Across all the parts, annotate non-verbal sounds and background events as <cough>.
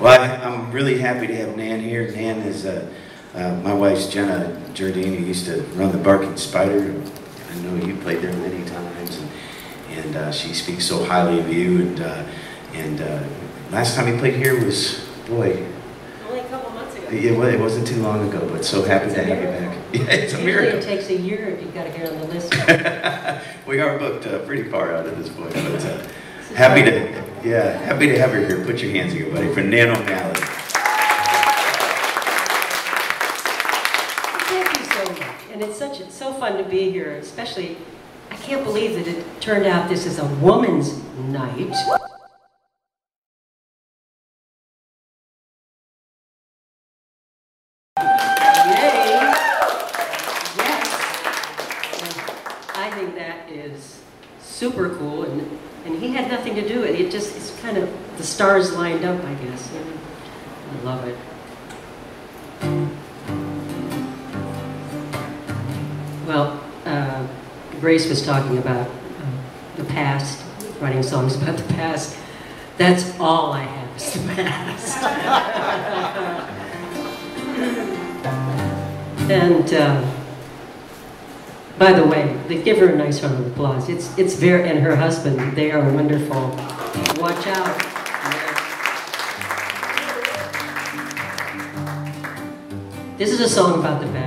Well, I- I'm really happy to have Nan here. Nan is, uh, uh, my wife's Jenna who used to run the Barking Spider. I know you played there many times, and, and uh, she speaks so highly of you. And, uh, and uh, last time you played here was, boy, Only a couple months ago. it, wa- it wasn't too long ago, but so happy to have you back. <laughs> Yeah, it's a Usually it takes a year if you've got to get on the list. <laughs> we are booked uh, pretty far out at this point, but uh, happy to, yeah, happy to have her here. Put your hands together, buddy, for Nan O'Malley. Thank you so much. And it's such, it's so fun to be here, especially, I can't believe that it turned out this is a woman's night. Yay! Yes. I think that is super cool, and, and he had nothing to do with it. It just, it's kind of, the stars lined up, I guess. I love it. Grace was talking about uh, the past, writing songs about the past. That's all I have is the past. <laughs> and uh, by the way, they give her a nice round of applause. It's it's very and her husband. They are wonderful. Watch out. This is a song about the past.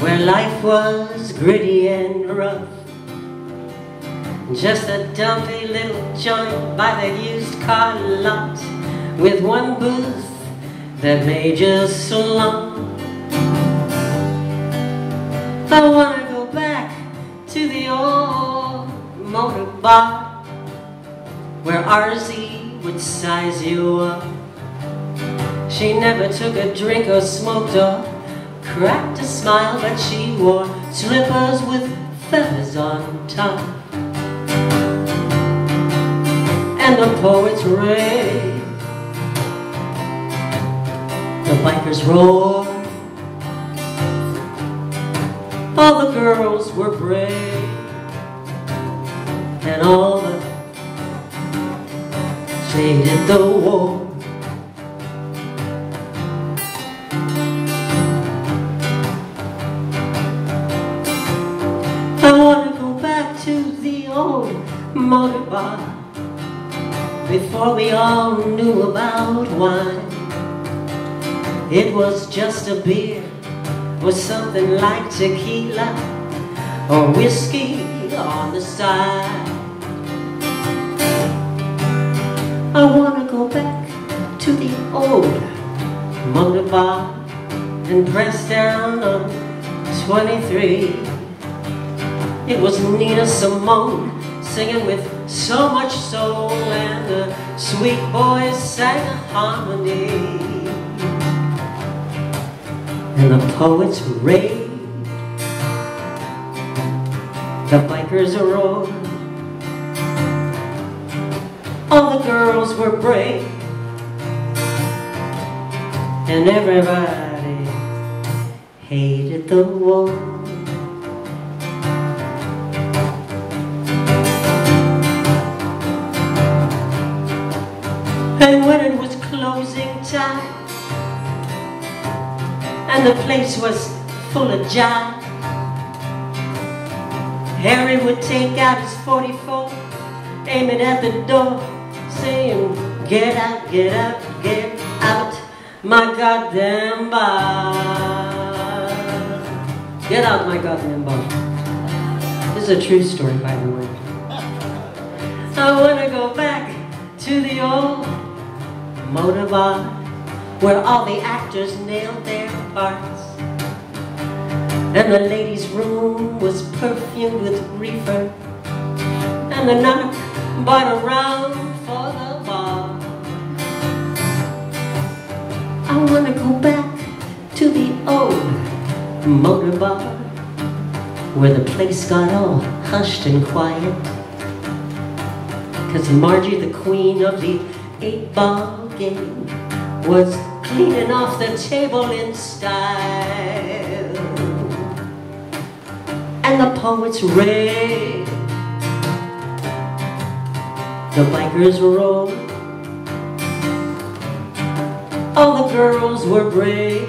Where life was gritty and rough. Just a dumpy little joint by the used car lot With one booth that made you slump. I wanna go back to the old motor bar Where RZ would size you up she never took a drink or smoked or cracked a smile, but she wore slippers with feathers on top. And the poets rave, the bikers roar, all the girls were brave, and all the hated the war. Old motor bar Before we all knew about wine It was just a beer Or something like tequila Or whiskey on the side. I wanna go back to the old motor bar And press down on 23 it was Nina Simone singing with so much soul and the sweet boys sang a harmony. And the poets raved, the bikers roared, all the girls were brave, and everybody hated the war. Place was full of jive Harry would take out his 44 Aim it at the door Saying, get out, get out, get out My goddamn bar. Get out my goddamn bar. This is a true story, by the way. I wanna go back to the old motor bar where all the actors nailed their parts. And the ladies' room was perfumed with reefer. And the narc bought a round for the bar. I want to go back to the old motor bar where the place got all hushed and quiet. Cause Margie, the queen of the eight ball game, was cleaning off the table in style and the poets read. The bikers rolled. All the girls were brave.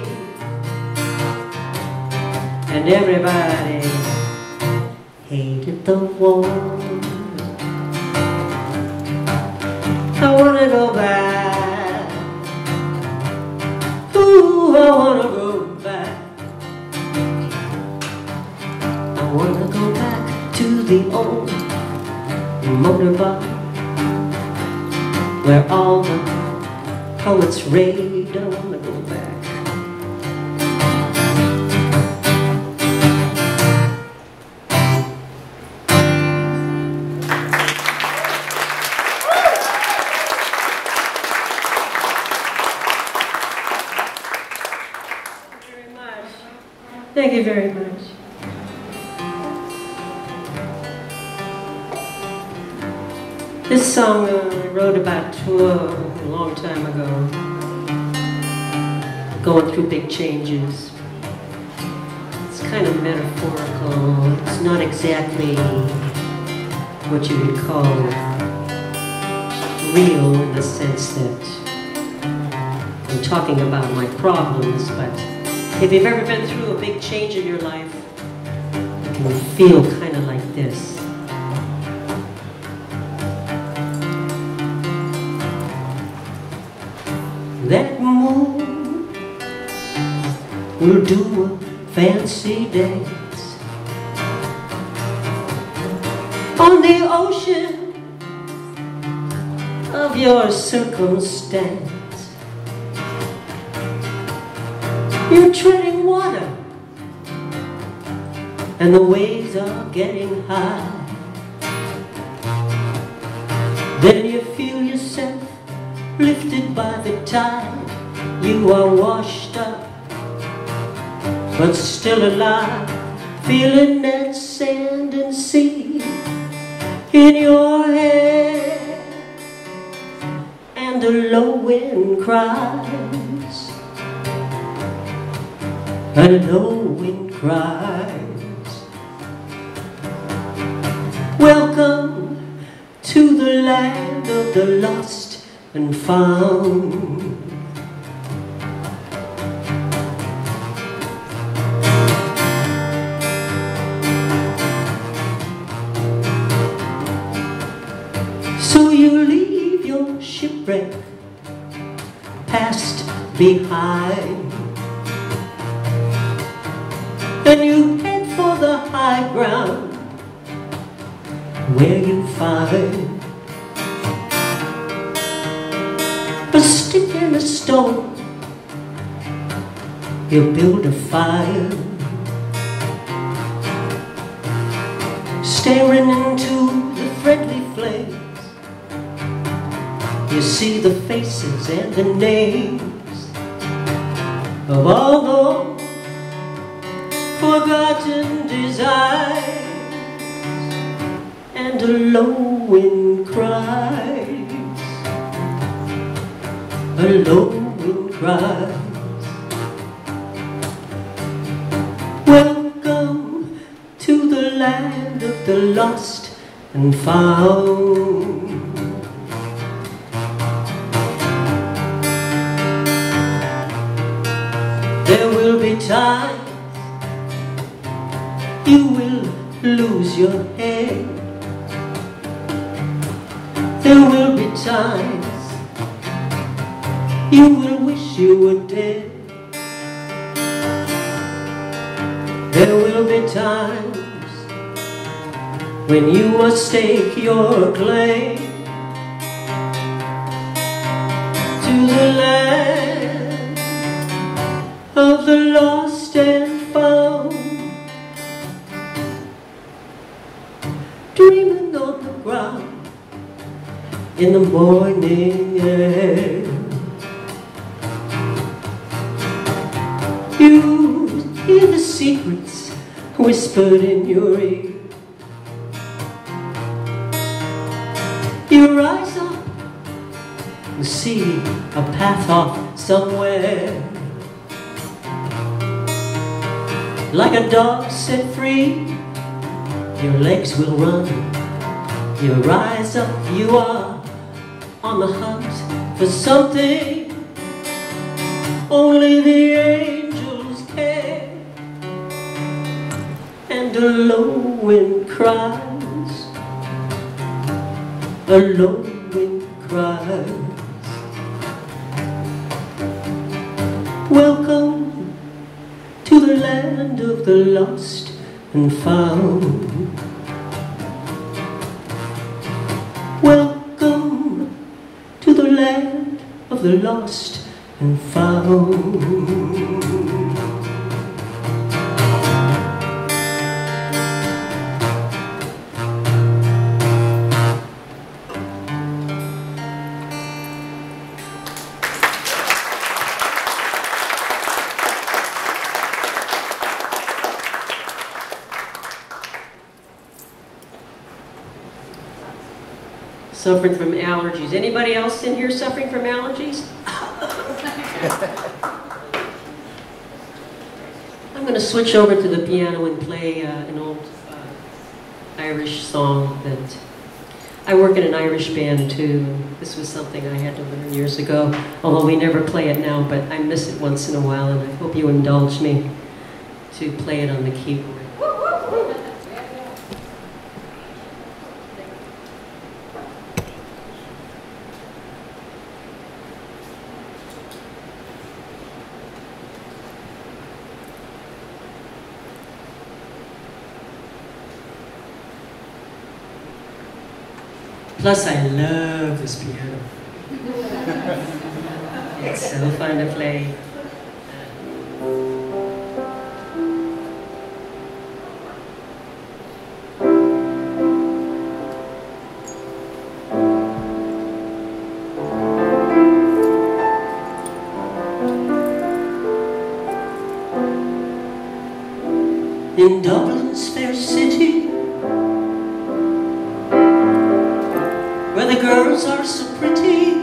And everybody hated the war. Poets don't wanna go back. Thank you very much. Thank you very much. This song uh, I wrote about uh, a long time ago. Going through big changes. It's kind of metaphorical. It's not exactly what you would call real in the sense that I'm talking about my problems, but if you've ever been through a big change in your life, it can feel kind of like this. That moon will do a fancy dance on the ocean of your circumstance. You're treading water and the waves are getting high. Then you feel yourself lifted by the tide. You are washed up, but still alive, feeling that sand and sea in your hair. And the low wind cries, a low wind cries. Welcome to the land of the lost and found. Behind. And you head for the high ground Where you find. A stick and a stone You build a fire. Staring into the friendly flames you see the faces and the names of all those forgotten desires, and a low cries, a low cries. Welcome to the land of the lost and found. Times you will lose your head. There will be times you will wish you were dead. There will be times when you must stake your claim to the land in the morning air. You hear the secrets whispered in your ear. You rise up and see a path off somewhere. Like a dog set free, your legs will run. You rise up, you are on the hunt for something only the angels can. And a low wind cries, a low wind cries. Welcome to the land of the lost and found. The lost and found. Suffering from allergies. Anybody else in here suffering from allergies? I'm going to switch over to the piano and play uh, an old uh, Irish song that I work in an Irish band too. This was something I had to learn years ago, although we never play it now, but I miss it once in a while, and I hope you indulge me to play it on the keyboard. Plus, I love this piano. it's so fun to play. In Dublin's fair city girls are so pretty.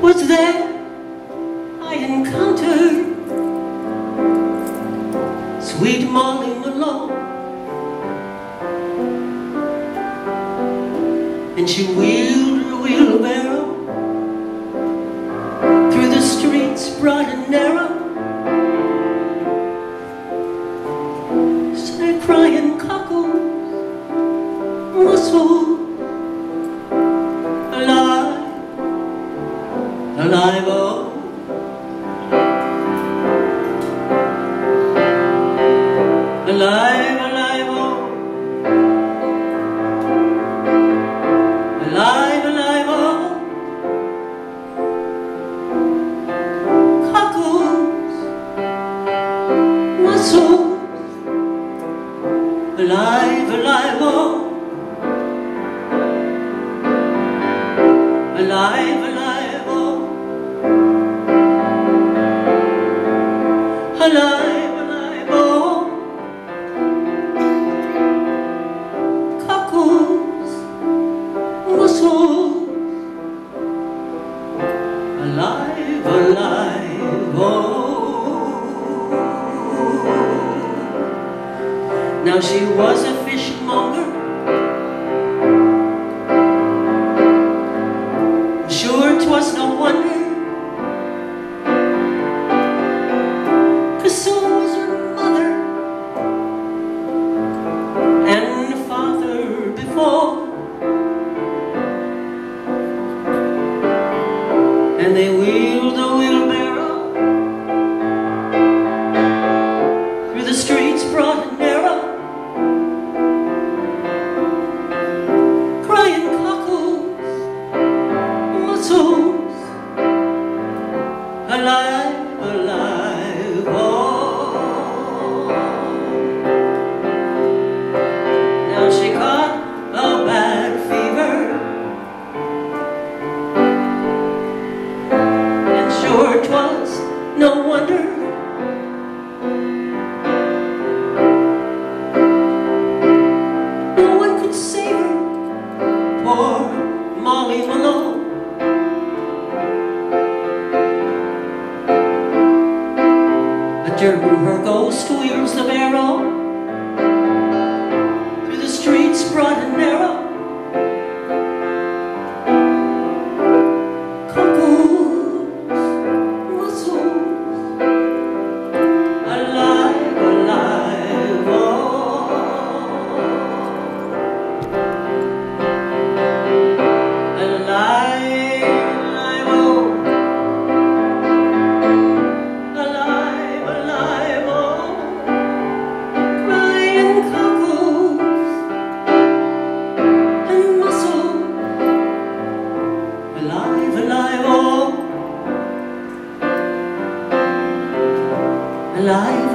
Was there I encountered sweet Molly Malone, and she wheeled alive, Alive, Alive, alive, oh. Alive,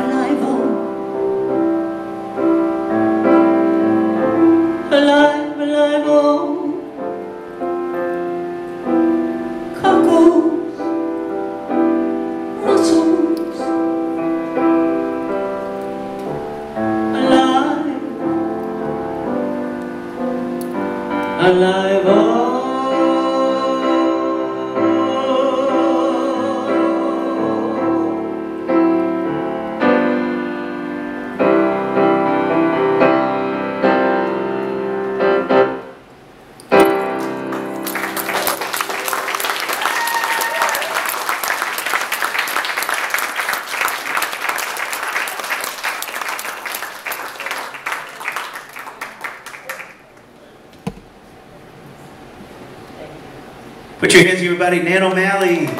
everybody. Nan O'Malley.